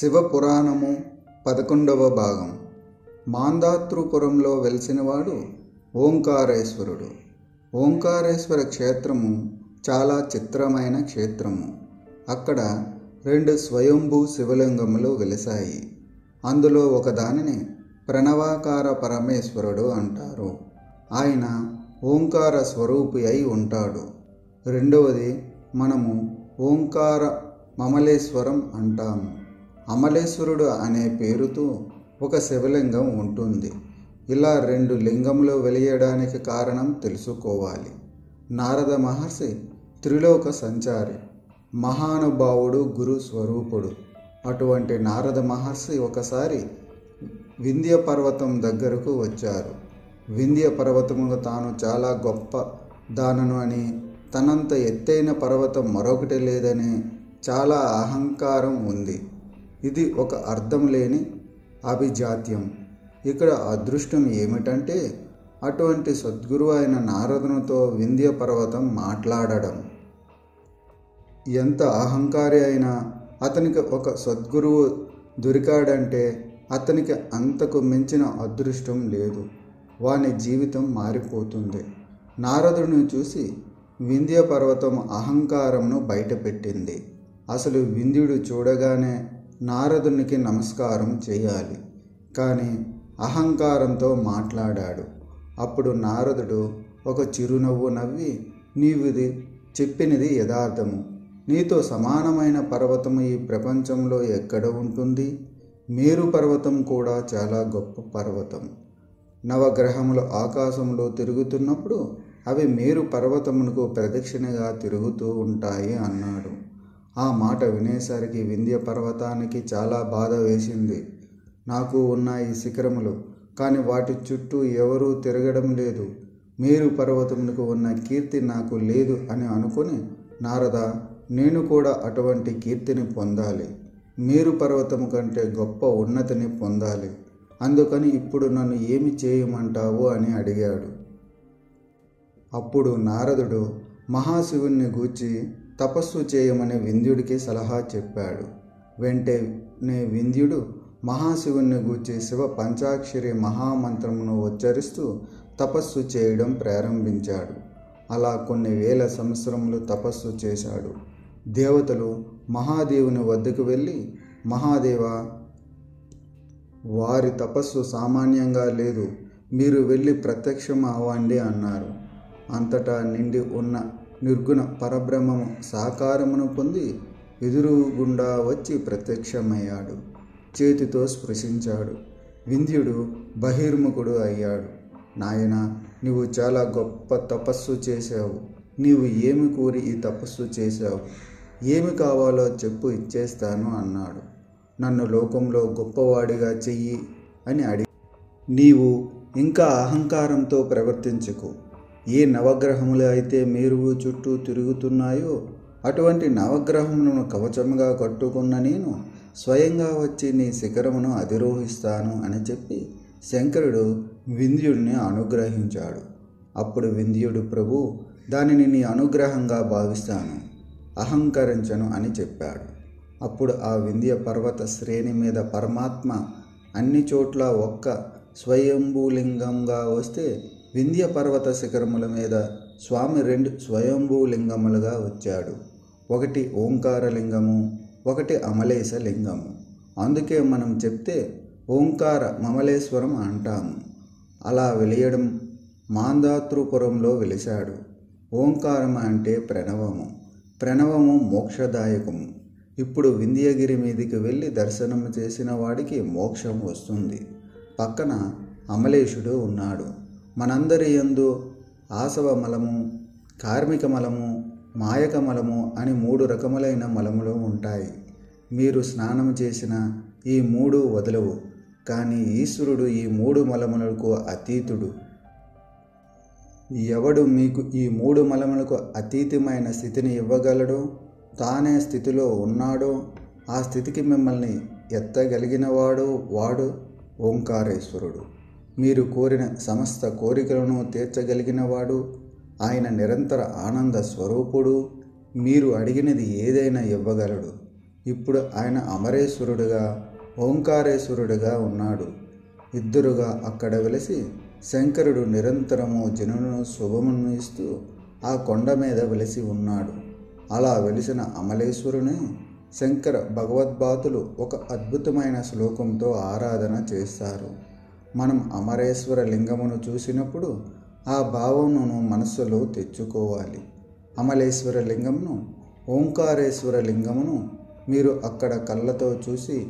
శివపురాణము పదకొండవ భాగం. మాందాతృపురంలో వెలిసినవాడు ఓంకారేశ్వరుడు. ఓంకారేశ్వర క్షేత్రము చాలా చిత్రమైన క్షేత్రము. అక్కడ రెండు స్వయంభూ శివలింగములు వెలిశాయి. అందులో ఒకదానిని ప్రణవాకార పరమేశ్వరుడు అంటారు. ఆయన ఓంకార స్వరూపి అయి ఉంటాడు. రెండవది మనము ఓంకార మమలేశ్వరం అంటాము. అమలేశ్వరుడు అనే పేరుతో ఒక శివలింగం ఉంటుంది. ఇలా రెండు లింగములు వెలియడానికి కారణం తెలుసుకోవాలి. నారద మహర్షి త్రిలోక సంచారి మహానుభావుడు గురు స్వరూపుడు. అటువంటి నారద మహర్షి ఒకసారి వింధ్య పర్వతం దగ్గరకు వచ్చారు. వింధ్య పర్వతము తాను చాలా గొప్ప దానను అని తనంత ఎత్తైన పర్వతం మరొకటి లేదని చాలా అహంకారం ఉంది. ఇది ఒక అర్థం లేని అభిజాత్యం. ఇక్కడ అదృష్టం ఏమిటంటే అటువంటి సద్గురువు అయిన నారదునితో వింధ్య పర్వతం మాట్లాడడం. ఎంత అహంకారి అయినా అతనికి ఒక సద్గురువు దొరికాడంటే అతనికి అంతకు మించిన అదృష్టం లేదు. వాని జీవితం మారిపోతుంది. నారదుడిని చూసి వింధ్య పర్వతం అహంకారంను బయటపెట్టింది. అసలు వింధ్యుడు చూడగానే నారదునికి నమస్కారం చేయాలి. కానీ అహంకారంతో మాట్లాడాడు. అప్పుడు నారదుడు ఒక చిరునవ్వు నవ్వి నీవిది చెప్పినది యథార్థము. నీతో సమానమైన పర్వతము ఈ ప్రపంచంలో ఎక్కడ ఉంటుంది? మేరు పర్వతం కూడా చాలా గొప్ప పర్వతం. నవగ్రహములు ఆకాశంలో తిరుగుతున్నప్పుడు అవి మేరు పర్వతమునకు ప్రదక్షిణగా తిరుగుతూ ఉంటాయి అన్నాడు. ఆ మాట వినేసరికి వింధ్య పర్వతానికి చాలా బాధ వేసింది. నాకు ఉన్న ఈ శిఖరములు కానీ వాటి చుట్టూ ఎవరూ తిరగడం లేదు. మేరు పర్వతమునకు ఉన్న కీర్తి నాకు లేదు అని అనుకుని నారద నేను కూడా అటువంటి కీర్తిని పొందాలి. మీరు పర్వతము కంటే గొప్ప ఉన్నతిని పొందాలి. అందుకని ఇప్పుడు నన్ను ఏమి చేయమంటావు అని అడిగాడు. అప్పుడు నారదుడు మహాశివుణ్ణి గూర్చి తపస్సు చేయమని వింధ్యుడికి సలహా చెప్పాడు. వెంటనే వింధ్యుడు మహాశివుణ్ణి గూర్చి శివ పంచాక్షరి మహామంత్రమును ఉచ్చరిస్తూ తపస్సు చేయడం ప్రారంభించాడు. అలా కొన్ని వేల సంవత్సరములు తపస్సు చేశాడు. దేవతలు మహాదేవుని వద్దకు వెళ్ళి మహాదేవ వారి తపస్సు సామాన్యంగా లేదు. మీరు వెళ్ళి ప్రత్యక్షం అవ్వండి అన్నారు. అంతటా నిండి ఉన్న నిర్గుణ పరబ్రహ్మము సాకారమును పొంది ఎదురుగుండా వచ్చి ప్రత్యక్షమయ్యాడు. చేతితో స్పృశించాడు. వింధ్యుడు బహిర్ముఖుడు అయ్యాడు. నాయన నీవు చాలా గొప్ప తపస్సు చేశావు. నీవు ఏమి కోరి ఈ తపస్సు చేశావు? ఏమి కావాలో చెప్పు ఇచ్చేస్తాను అన్నాడు. నన్ను లోకంలో గొప్పవాడిగా చెయ్యి అని అడిగి నీవు ఇంకా అహంకారంతో ప్రవర్తించుకు. ఏ నవగ్రహములు అయితే మీరు చుట్టూ తిరుగుతున్నాయో అటువంటి నవగ్రహములను కవచముగా కట్టుకున్న నేను స్వయంగా వచ్చి నీ శిఖరమును అధిరోహిస్తాను అని చెప్పి శంకరుడు వింధ్యుడిని అనుగ్రహించాడు. అప్పుడు వింధ్యుడు ప్రభు దానిని నీ అనుగ్రహంగా భావిస్తాను అహంకరించను అని చెప్పాడు. అప్పుడు ఆ వింధ్య పర్వత శ్రేణి మీద పరమాత్మ అన్ని చోట్ల ఒక్క స్వయంభూలింగంగా వస్తే వింధ్య పర్వత శిఖరముల మీద స్వామి రెండు స్వయంభూలింగములుగా వచ్చాడు. ఒకటి ఓంకారలింగము ఒకటి అమలేశ లింగము అందుకే మనం చెప్తే ఓంకార మమలేశ్వరం అంటాము. అలా వెలియడం మాందాతృపురంలో వెలిశాడు. ఓంకారం అంటే ప్రణవము. ప్రణవము మోక్షదాయకము. ఇప్పుడు వింధ్యగిరి మీదికి వెళ్ళి దర్శనం చేసిన వాడికి మోక్షం వస్తుంది. పక్కన అమలేశుడు ఉన్నాడు. మనందరి యందు ఆసవ మలము కార్మిక మలము మాయక మలము అని మూడు రకములైన మలములు ఉంటాయి. మీరు స్నానం చేసిన ఈ మూడు వదలవు కానీ ఈశ్వరుడు ఈ మూడు మలములకు అతీతుడు. ఎవడు మీకు ఈ మూడు మలములకు అతీతమైన స్థితిని ఇవ్వగలడో తానే స్థితిలో ఉన్నాడో ఆ స్థితికి మిమ్మల్ని ఎత్తగలిగినవాడు వాడు ఓంకారేశ్వరుడు. మీరు కోరిన సమస్త కోరికలను తీర్చగలిగినవాడు ఆయన నిరంతర ఆనంద స్వరూపుడు. మీరు అడిగినది ఏదైనా ఇవ్వగలడు. ఇప్పుడు ఆయన అమరేశ్వరుడుగా ఓంకారేశ్వరుడుగా ఉన్నాడు. ఇద్దరుగా అక్కడ వెలిసి శంకరుడు నిరంతరము జనులను శుభమును ఇస్తూ ఆ కొండ మీద వెలిసి ఉన్నాడు. అలా వెలిసిన అమలేశ్వరుని శంకర భగవద్బాతులు ఒక అద్భుతమైన శ్లోకంతో ఆరాధన చేస్తారు. మనం అమరేశ్వర లింగమును చూసినప్పుడు ఆ భావమును మనస్సులో తెచ్చుకోవాలి. అమలేశ్వర లింగమును ఓంకారేశ్వర లింగమును మీరు అక్కడ కళ్ళతో చూసి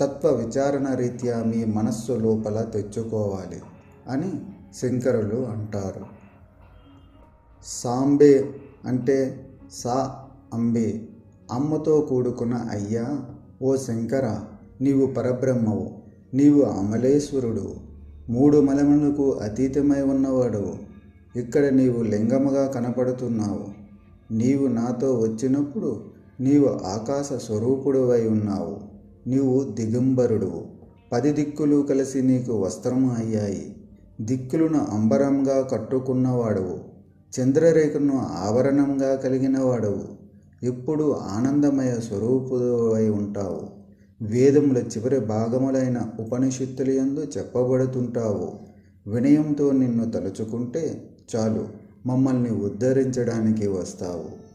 తత్వ విచారణ రీత్యా మీ మనస్సు లోపల తెచ్చుకోవాలి అని శంకరులు అంటారు. సాంబే అంటే సా అంబే అమ్మతో కూడుకున్న అయ్యా ఓ శంకర నీవు పరబ్రహ్మవు నీవు అమలేశ్వరుడు. మూడు మలములకు అతీతమై ఉన్నవాడు ఇక్కడ నీవు లింగముగా కనపడుతున్నావు. నీవు నాతో వచ్చినప్పుడు నీవు ఆకాశ స్వరూపుడువై ఉన్నావు. నీవు దిగంబరుడు పది దిక్కులు కలిసి నీకు వస్త్రము అయ్యాయి. దిక్కులను అంబరంగా కట్టుకున్నవాడవు. చంద్రరేఖను ఆవరణంగా కలిగినవాడవు. ఎప్పుడు ఆనందమయ స్వరూపుడై ఉంటావు. వేదముల చివరి భాగములైన ఉపనిషత్తులయందు చెప్పబడుతుంటావు. వినయంతో నిన్ను తలుచుకుంటే చాలు మమ్మల్ని ఉద్ధరించడానికి వస్తావు.